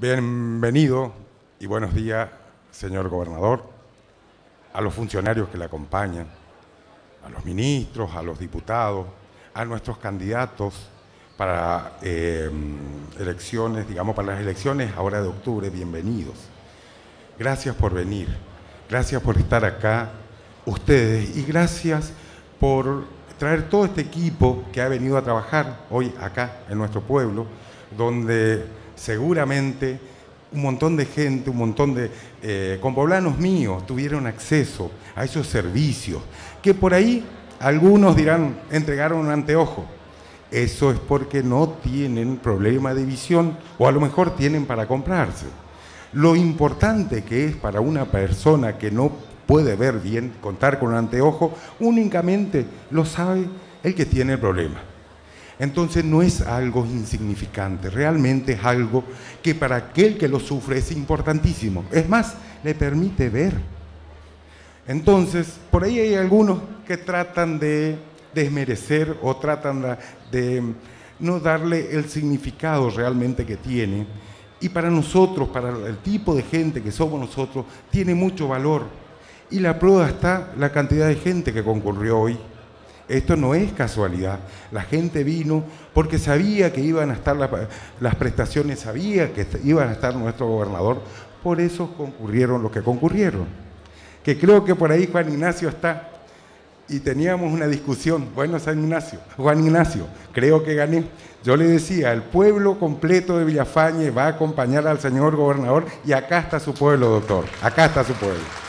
Bienvenido y buenos días, señor gobernador, a los funcionarios que le acompañan, a los ministros, a los diputados, a nuestros candidatos para eh, elecciones, digamos, para las elecciones ahora de octubre, bienvenidos. Gracias por venir, gracias por estar acá, ustedes, y gracias por traer todo este equipo que ha venido a trabajar hoy acá en nuestro pueblo, donde seguramente un montón de gente, un montón de eh, compoblanos míos tuvieron acceso a esos servicios, que por ahí algunos dirán, entregaron un anteojo. Eso es porque no tienen problema de visión o a lo mejor tienen para comprarse. Lo importante que es para una persona que no puede ver bien, contar con un anteojo, únicamente lo sabe el que tiene el problema. Entonces no es algo insignificante, realmente es algo que para aquel que lo sufre es importantísimo. Es más, le permite ver. Entonces, por ahí hay algunos que tratan de desmerecer o tratan de no darle el significado realmente que tiene. Y para nosotros, para el tipo de gente que somos nosotros, tiene mucho valor. Y la prueba está la cantidad de gente que concurrió hoy esto no es casualidad. La gente vino porque sabía que iban a estar las, prestaciones, sabía que iban a estar nuestro gobernador. Por eso concurrieron los que concurrieron. Que creo que por ahí Juan Ignacio está. Y teníamos una discusión. Bueno, San Ignacio, Juan Ignacio, creo que gané. Yo le decía, el pueblo completo de Villafañe va a acompañar al señor gobernador y acá está su pueblo, doctor. Acá está su pueblo.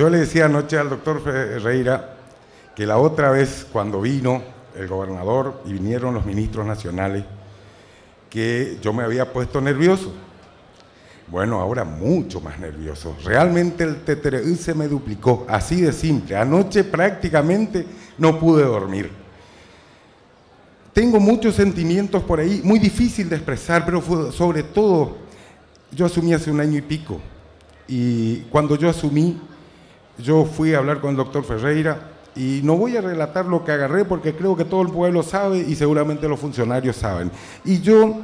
Yo le decía anoche al doctor Ferreira que la otra vez cuando vino el gobernador y vinieron los ministros nacionales, que yo me había puesto nervioso. Bueno, ahora mucho más nervioso. Realmente el TTRI se me duplicó, así de simple. Anoche prácticamente no pude dormir. Tengo muchos sentimientos por ahí, muy difícil de expresar, pero sobre todo, yo asumí hace un año y pico. Y cuando yo asumí, yo fui a hablar con el doctor Ferreira y no voy a relatar lo que agarré porque creo que todo el pueblo sabe y seguramente los funcionarios saben. Y yo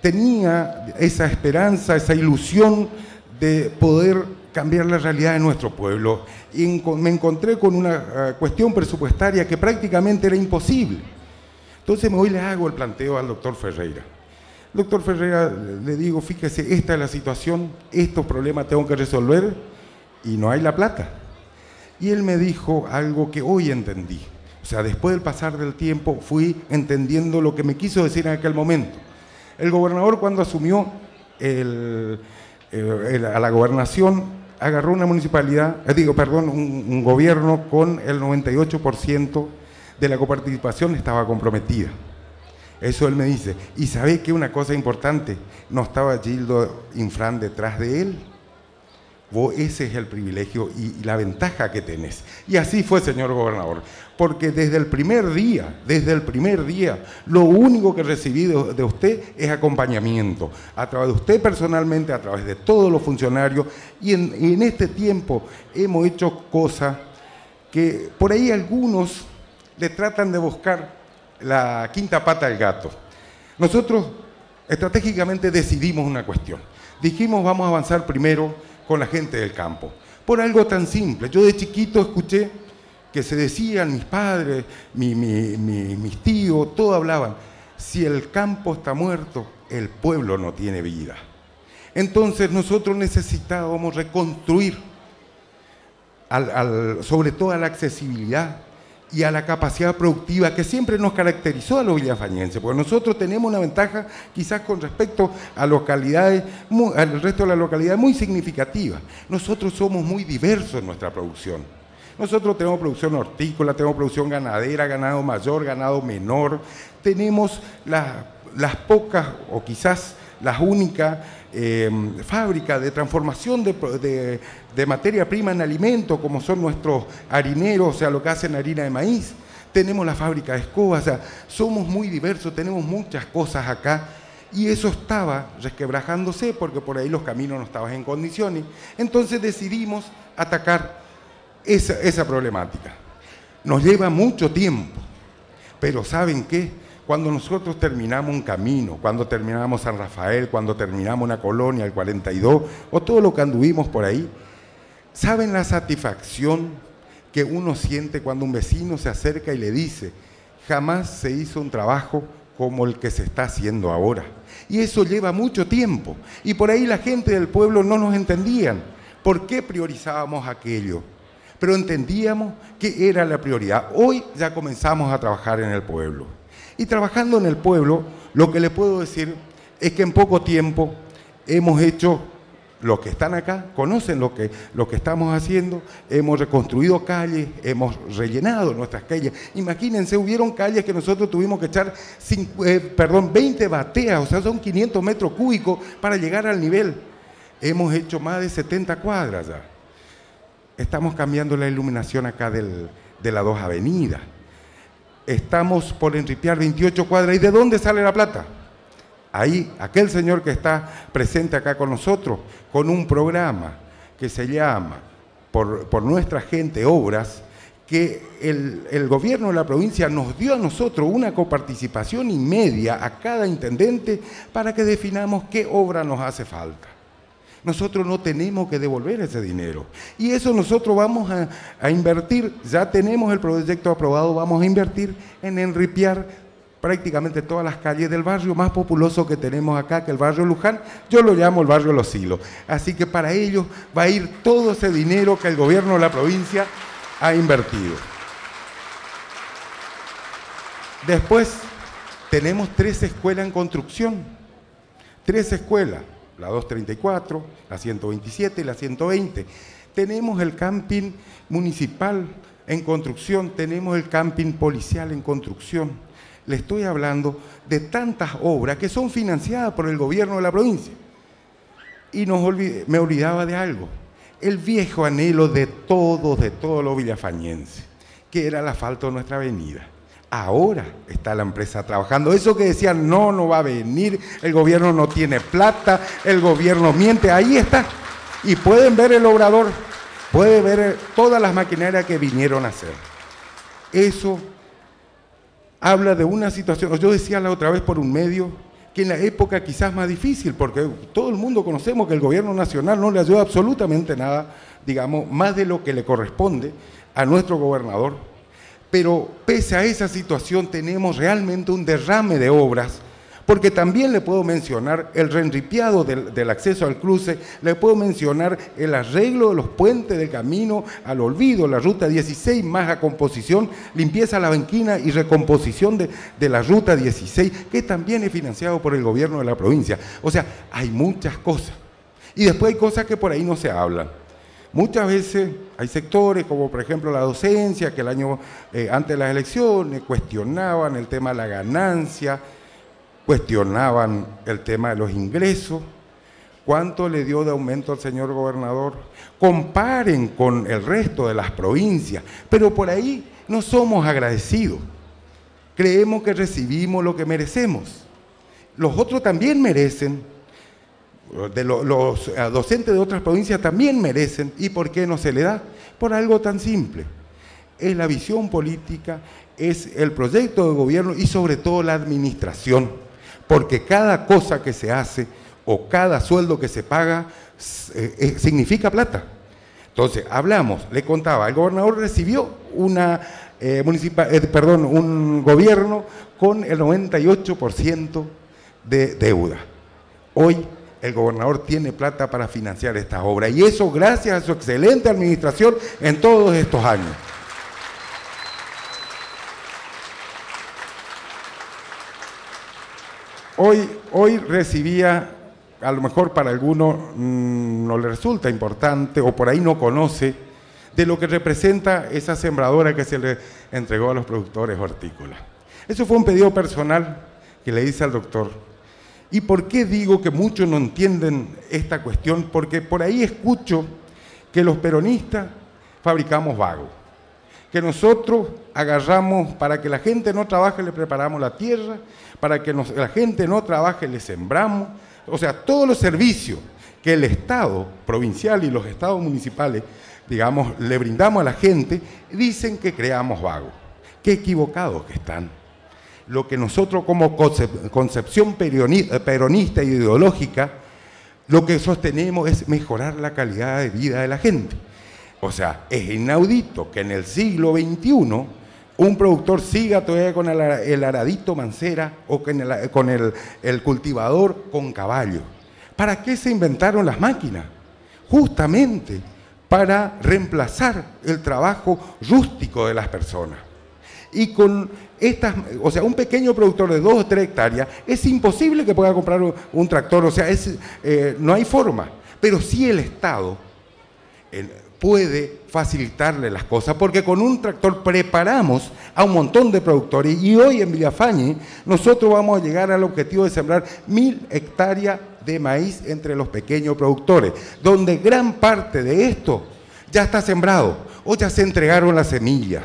tenía esa esperanza, esa ilusión de poder cambiar la realidad de nuestro pueblo. Y me encontré con una eh, cuestión presupuestaria que prácticamente era imposible. Entonces hoy le hago el planteo al doctor Ferreira. Doctor Ferreira, le digo, fíjese, esta es la situación, estos problemas tengo que resolver y no hay la plata. Y él me dijo algo que hoy entendí. O sea, después del pasar del tiempo fui entendiendo lo que me quiso decir en aquel momento. El gobernador cuando asumió a la gobernación agarró una municipalidad, eh, digo, perdón, un, un gobierno con el 98% de la coparticipación estaba comprometida. Eso él me dice. Y sabe que una cosa importante, no estaba Gildo Infran detrás de él. Vos ese es el privilegio y, la ventaja que tenés. Y así fue, señor gobernador, porque desde el primer día, desde el primer día, lo único que recibí de, usted es acompañamiento, a través de usted personalmente, a través de todos los funcionarios, y en, y en este tiempo hemos hecho cosas que por ahí algunos le tratan de buscar la quinta pata al gato. Nosotros estratégicamente decidimos una cuestión. Dijimos, vamos a avanzar primero con la gente del campo. Por algo tan simple. Yo de chiquito escuché que se decían mis padres, mis tíos, todos hablaban, si el campo está muerto, el pueblo no tiene vida. Entonces nosotros necesitábamos reconstruir sobre todo la accesibilidad y a la capacidad productiva que siempre nos caracterizó a los villafañenses, porque nosotros tenemos una ventaja quizás con respecto a localidades, al resto de la localidad muy significativa. Nosotros somos muy diversos en nuestra producción. Nosotros tenemos producción hortícola, tenemos producción ganadera, ganado mayor, ganado menor, tenemos las pocas o quizás las únicas Em, fábrica de transformación de, materia prima en alimento, como son nuestros harineros, o sea, lo que hacen harina de maíz. Tenemos la fábrica de escobas, o sea, somos muy diversos, tenemos muchas cosas acá. Y eso estaba resquebrajándose porque por ahí los caminos no estaban en condiciones. Entonces decidimos atacar esa, esa problemática. Nos lleva mucho tiempo, Pero ¿saben qué? Cuando nosotros terminamos un camino, cuando terminamos San Rafael, cuando terminamos una colonia, el 42, o todo lo que anduvimos por ahí, ¿saben la satisfacción que uno siente cuando un vecino se acerca y le dice, jamás se hizo un trabajo como el que se está haciendo ahora? Y eso lleva mucho tiempo. Y por ahí la gente del pueblo no nos entendían. ¿Por qué priorizábamos aquello? Pero entendíamos que era la prioridad. Hoy ya comenzamos a trabajar en el pueblo. Y trabajando en el pueblo, lo que le puedo decir es que en poco tiempo hemos hecho, los que están acá conocen lo que, lo que estamos haciendo, hemos reconstruido calles, hemos rellenado nuestras calles. Imagínense, hubieron calles que nosotros tuvimos que echar eh, perdón, 20 bateas, o sea, son 500 metros cúbicos para llegar al nivel. Hemos hecho más de 70 cuadras ya. Estamos cambiando la iluminación acá de las dos avenidas estamos por enripiar 28 cuadras. ¿Y de dónde sale la plata? Ahí, aquel señor que está presente acá con nosotros, con un programa que se llama por, nuestra gente Obras, que el, el, gobierno de la provincia nos dio a nosotros una coparticipación y media a cada intendente para que definamos qué obra nos hace falta. Nosotros no tenemos que devolver ese dinero. Y eso nosotros vamos a, invertir, ya tenemos el proyecto aprobado, vamos a invertir en enripiar prácticamente todas las calles del barrio más populoso que tenemos acá, que el barrio Luján, yo lo llamo el barrio Los Hilos. Así que para ellos va a ir todo ese dinero que el gobierno de la provincia ha invertido. Después tenemos tres escuelas en construcción, tres escuelas la 234, la 127 y la 120. Tenemos el camping municipal en construcción, tenemos el camping policial en construcción. Le estoy hablando de tantas obras que son financiadas por el gobierno de la provincia. Y me olvidaba de algo, el viejo anhelo de todos, de todos los villafañenses, que era el asfalto de nuestra avenida. Ahora está la empresa trabajando. Eso que decían, no, no va a venir, el gobierno no tiene plata, el gobierno miente, ahí está. Y pueden ver el obrador, puede ver todas las maquinarias que vinieron a hacer. Eso habla de una situación, yo decía la otra vez por un medio, que en la época quizás más difícil, porque todo el mundo conocemos que el gobierno nacional no le ayuda absolutamente nada, digamos, más de lo que le corresponde a nuestro gobernador pero pese a esa situación tenemos realmente un derrame de obras, porque también le puedo mencionar el reenripiado del, acceso al cruce, le puedo mencionar el arreglo de los puentes del camino al olvido, la ruta 16, más a composición, limpieza la banquina y recomposición de, de la ruta 16, que también es financiado por el gobierno de la provincia. O sea, hay muchas cosas. Y después hay cosas que por ahí no se hablan. Muchas veces hay sectores, como por ejemplo la docencia, que el año eh, antes de las elecciones cuestionaban el tema de la ganancia, cuestionaban el tema de los ingresos. ¿Cuánto le dio de aumento al señor gobernador? Comparen con el resto de las provincias, pero por ahí no somos agradecidos. Creemos que recibimos lo que merecemos. Los otros también merecen los eh, docentes de otras provincias también merecen. ¿Y por qué no se le da? Por algo tan simple. Es la visión política, es el proyecto de gobierno y sobre todo la administración. Porque cada cosa que se hace o cada sueldo que se paga eh, eh, significa plata. Entonces, hablamos, le contaba, el gobernador recibió una municipal, perdón, un gobierno con el 98% de deuda. Hoy el gobernador tiene plata para financiar esta obra. Y eso gracias a su excelente administración en todos estos años. Hoy, hoy recibía, a lo mejor para algunos mm, no le resulta importante o por ahí no conoce, de lo que representa esa sembradora que se le entregó a los productores hortícolas. Eso fue un pedido personal que le hice al doctor ¿Y por qué digo que muchos no entienden esta cuestión? Porque por ahí escucho que los peronistas fabricamos vagos, que nosotros agarramos para que la gente no trabaje, le preparamos la tierra, para que la gente no trabaje, le sembramos. O sea, todos los servicios que el Estado provincial y los estados municipales, digamos, le brindamos a la gente, dicen que creamos vagos. Qué equivocados que están. Lo que nosotros como concepción peronista e ideológica, lo que sostenemos es mejorar la calidad de vida de la gente. O sea, es inaudito que en el siglo XXI un productor siga todavía con el, aradito mancera o con, el, con el cultivador con caballo. ¿Para qué se inventaron las máquinas? Justamente para reemplazar el trabajo rústico de las personas. Y con estas, o sea, un pequeño productor de dos o tres hectáreas, es imposible que pueda comprar un, tractor, o sea, es, eh, no hay forma. Pero sí el Estado puede facilitarle las cosas, porque con un tractor preparamos a un montón de productores y hoy en Villafañe nosotros vamos a llegar al objetivo de sembrar mil hectáreas de maíz entre los pequeños productores, donde gran parte de esto ya está sembrado o ya se entregaron las semillas.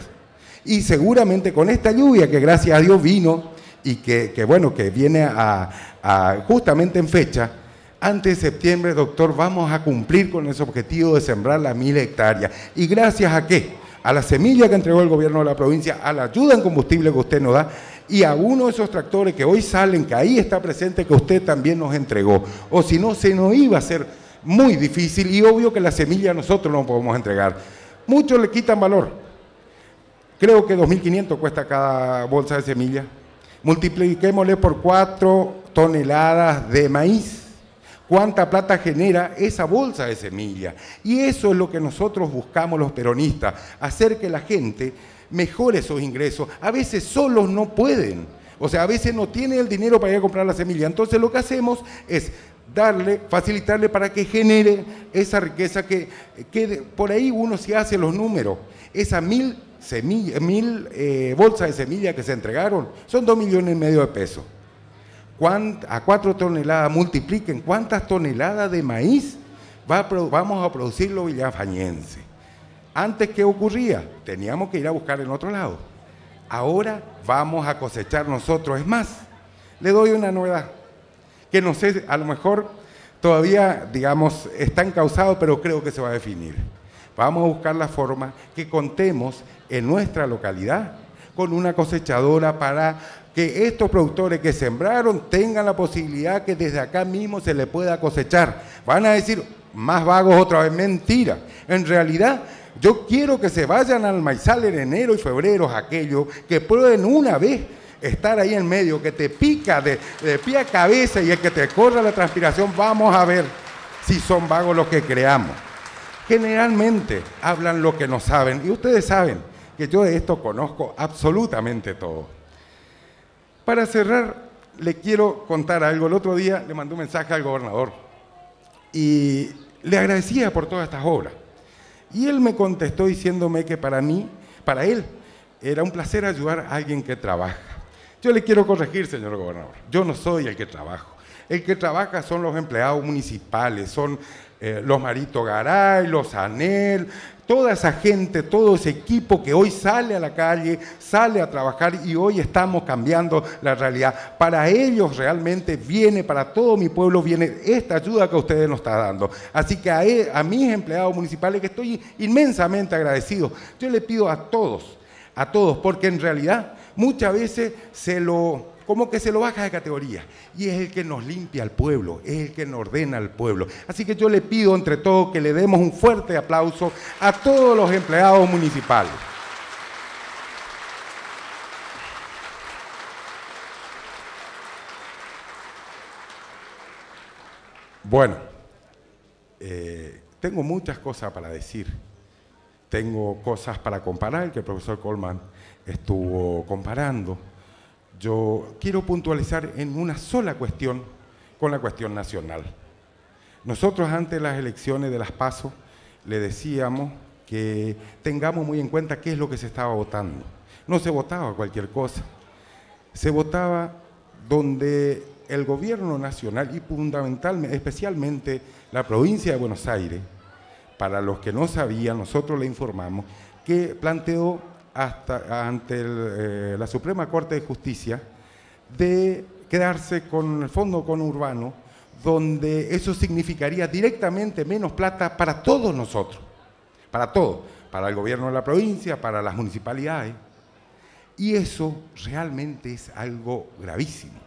Y seguramente con esta lluvia que gracias a Dios vino y que, bueno, que viene a justamente en fecha, antes de septiembre, doctor, vamos a cumplir con ese objetivo de sembrar las mil hectáreas. ¿Y gracias a qué? A la semilla que entregó el gobierno de la provincia, a la ayuda en combustible que usted nos da y a uno de esos tractores que hoy salen, que ahí está presente, que usted también nos entregó. O si no, se nos iba a hacer muy difícil y obvio que la semilla nosotros no podemos entregar. Muchos le quitan valor. Creo que 2.500 cuesta cada bolsa de semilla. Multipliquémosle por cuatro toneladas de maíz cuánta plata genera esa bolsa de semilla. Y eso es lo que nosotros buscamos los peronistas, hacer que la gente mejore esos ingresos. A veces solos no pueden, o sea, a veces no tienen el dinero para ir a comprar la semilla. Entonces lo que hacemos es darle, facilitarle para que genere esa riqueza que, por ahí uno se hace los números. Esas mil, mil eh, bolsas de semilla que se entregaron son dos millones y medio de pesos a cuatro toneladas, multipliquen cuántas toneladas de maíz vamos a producir los villafañenses. Antes, ¿qué ocurría? Teníamos que ir a buscar en otro lado. Ahora vamos a cosechar nosotros. Es más, le doy una novedad, que no sé, a lo mejor todavía, digamos, está encausado, pero creo que se va a definir. Vamos a buscar la forma que contemos en nuestra localidad con una cosechadora para que estos productores que sembraron tengan la posibilidad que desde acá mismo se le pueda cosechar. Van a decir, más vagos otra vez, mentira. En realidad, yo quiero que se vayan al maizal en enero y febrero, aquellos que prueben una vez estar ahí en medio, que te pica de, pie a cabeza y es que te corra la transpiración, vamos a ver si son vagos los que creamos. Generalmente hablan lo que no saben y ustedes saben que yo de esto conozco absolutamente todo. Para cerrar, le quiero contar algo. El otro día le mandé un mensaje al gobernador y le agradecía por todas estas obras. Y él me contestó diciéndome que para mí, para él, era un placer ayudar a alguien que trabaja. Yo le quiero corregir, señor gobernador. Yo no soy el que trabajo. El que trabaja son los empleados municipales, son eh, los Marito Garay, los Anel, toda esa gente, todo ese equipo que hoy sale a la calle, sale a trabajar y hoy estamos cambiando la realidad. Para ellos realmente viene, para todo mi pueblo viene esta ayuda que ustedes nos están dando. Así que a, e, a mis empleados municipales, que estoy inmensamente agradecido, yo le pido a todos, a todos, porque en realidad muchas veces se lo como que se lo baja de categoría. Y es el que nos limpia al pueblo, es el que nos ordena al pueblo. Así que yo le pido entre todos que le demos un fuerte aplauso a todos los empleados municipales. Bueno, eh, tengo muchas cosas para decir. Tengo cosas para comparar que el profesor Coleman estuvo comparando yo quiero puntualizar en una sola cuestión con la cuestión nacional. Nosotros antes de las elecciones de las PASO le decíamos que tengamos muy en cuenta qué es lo que se estaba votando. No se votaba cualquier cosa. Se votaba donde el gobierno nacional y fundamentalmente, especialmente la provincia de Buenos Aires, para los que no sabían, nosotros le informamos, que planteó hasta, ante eh, la Suprema Corte de Justicia de quedarse con el fondo conurbano, donde eso significaría directamente menos plata para todos nosotros, para todos, para el gobierno de la provincia, para las municipalidades. Y eso realmente es algo gravísimo.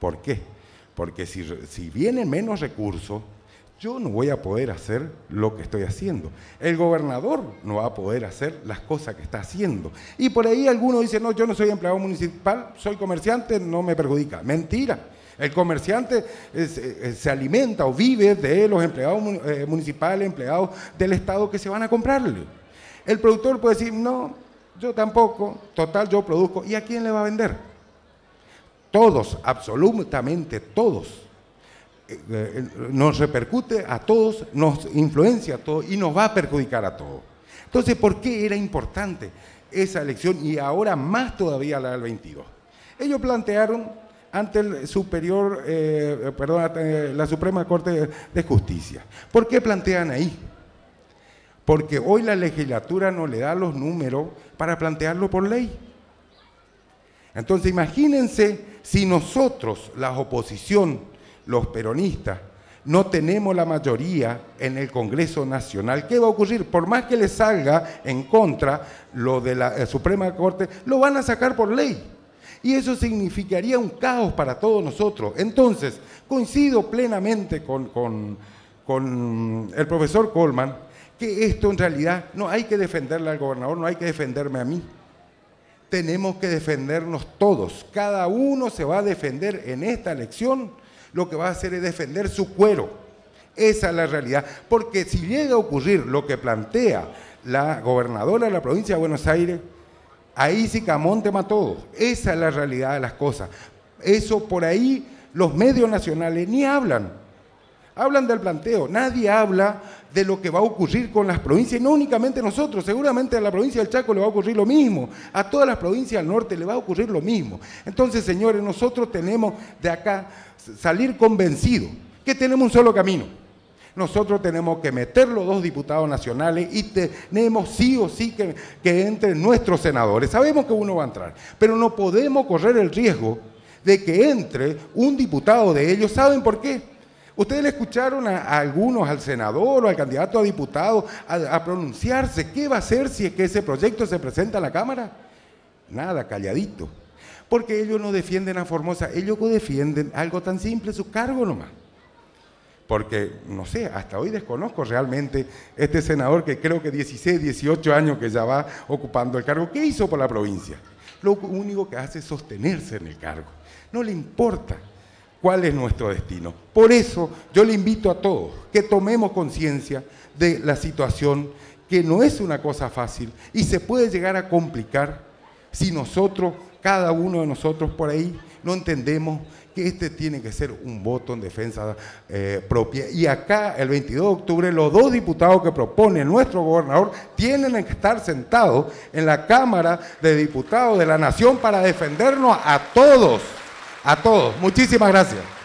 ¿Por qué? Porque si, si vienen menos recursos, yo no voy a poder hacer lo que estoy haciendo. El gobernador no va a poder hacer las cosas que está haciendo. Y por ahí algunos dicen, no, yo no soy empleado municipal, soy comerciante, no me perjudica. Mentira. El comerciante eh, se alimenta o vive de los empleados eh, municipales, empleados del Estado que se van a comprarle. El productor puede decir, no, yo tampoco, total, yo produzco. ¿Y a quién le va a vender? Todos, absolutamente todos eh, eh, nos repercute a todos, nos influencia a todos y nos va a perjudicar a todos. Entonces, ¿por qué era importante esa elección y ahora más todavía la del 22? Ellos plantearon ante el superior, eh, perdón, la Suprema Corte de Justicia. ¿Por qué plantean ahí? Porque hoy la legislatura no le da los números para plantearlo por ley. Entonces imagínense si nosotros, la oposición, los peronistas, no tenemos la mayoría en el Congreso Nacional, ¿qué va a ocurrir? Por más que le salga en contra lo de la eh, Suprema Corte, lo van a sacar por ley. Y eso significaría un caos para todos nosotros. Entonces, coincido plenamente con, con el profesor Coleman que esto en realidad no hay que defenderle al gobernador, no hay que defenderme a mí. Tenemos que defendernos todos. Cada uno se va a defender en esta elección lo que va a hacer es defender su cuero. Esa es la realidad. Porque si llega a ocurrir lo que plantea la gobernadora de la provincia de Buenos Aires, ahí sí Camonte mató. Esa es la realidad de las cosas. Eso por ahí los medios nacionales ni hablan. Hablan del planteo, nadie habla de lo que va a ocurrir con las provincias, no únicamente nosotros, seguramente a la provincia del Chaco le va a ocurrir lo mismo, a todas las provincias del norte le va a ocurrir lo mismo. Entonces, señores, nosotros tenemos de acá salir convencidos que tenemos un solo camino. Nosotros tenemos que meter los dos diputados nacionales y tenemos sí o sí que, que entren nuestros senadores. Sabemos que uno va a entrar, pero no podemos correr el riesgo de que entre un diputado de ellos. ¿Saben por qué? Ustedes le escucharon a, algunos, al senador o al candidato a diputado, a, pronunciarse. ¿Qué va a hacer si es que ese proyecto se presenta a la Cámara? Nada, calladito. Porque ellos no defienden a Formosa, ellos defienden algo tan simple, su cargo nomás. Porque, no sé, hasta hoy desconozco realmente este senador que creo que 16, 18 años que ya va ocupando el cargo. ¿Qué hizo por la provincia? Lo único que hace es sostenerse en el cargo. No le importa cuál es nuestro destino. Por eso yo le invito a todos que tomemos conciencia de la situación, que no es una cosa fácil y se puede llegar a complicar si nosotros, cada uno de nosotros por ahí, no entendemos que este tiene que ser un voto en defensa eh, propia. Y acá, el 22 de octubre, los dos diputados que propone nuestro gobernador tienen que estar sentados en la Cámara de Diputados de la Nación para defendernos a todos a todos. Muchísimas gracias.